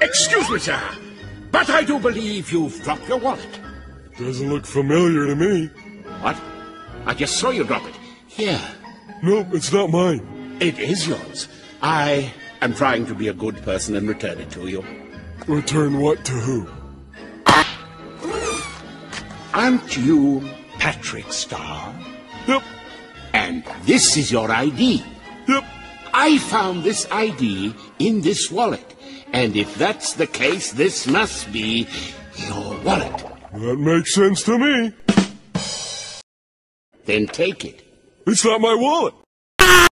Excuse me, sir, but I do believe you've dropped your wallet. Doesn't look familiar to me. What? I just saw you drop it. Here. Nope, it's not mine. It is yours. I am trying to be a good person and return it to you. Return what to who? Aren't you Patrick Star? Yep, And this is your ID. yep. I found this ID in this wallet. And if that's the case, this must be your wallet. That makes sense to me. Then take it. It's not my wallet.